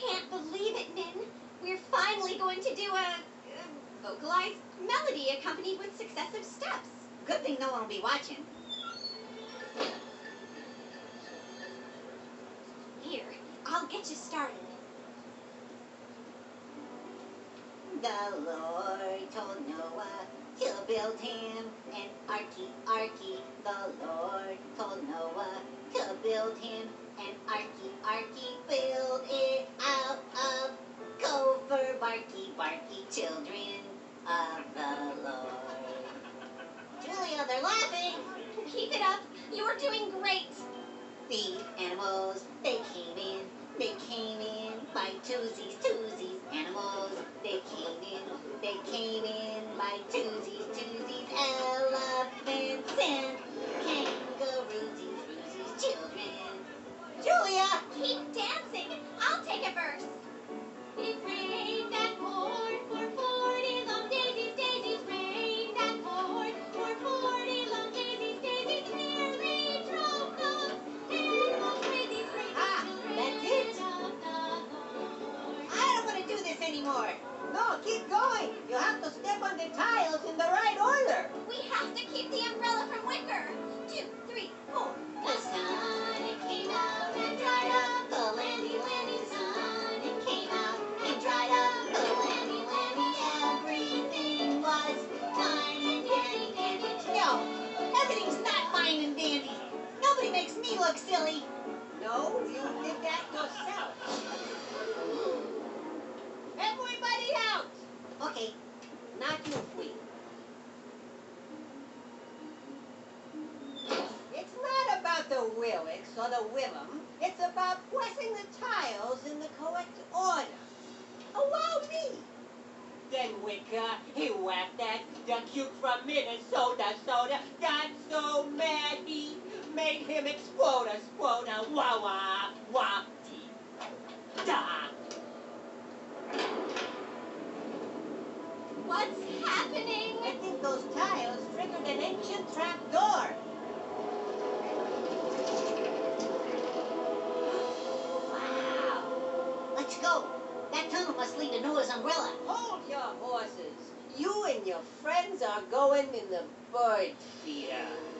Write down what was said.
can't believe it, Min. We're finally going to do a, a vocalized melody accompanied with successive steps. Good thing no one will be watching. Here, I'll get you started. The Lord told Noah, to build him an arky, arky. The Lord told Noah to build him an arky, arky. Build it out of gopher, barky, barky children of the Lord. Julia, anymore. No, keep going. You have to step on the tiles in the right order. We have to keep the umbrella from Wicker. Two, three, four. The sun, it came out and dried up the landy, landy sun. It came out and dried up the landy, landy. Everything was fine and dandy, dandy. No, everything's not fine and dandy. Nobody makes me look silly. No, you did that yourself. Not Queen. It's not about the Willix or the Willem. It's about pressing the tiles in the correct order. Allow me. Then Wicker, he whacked that the Cuke from Minnesota soda. Got so mad he made him explode, a explode, wah wah wah dee da. Horses. You and your friends are going in the bird feeder.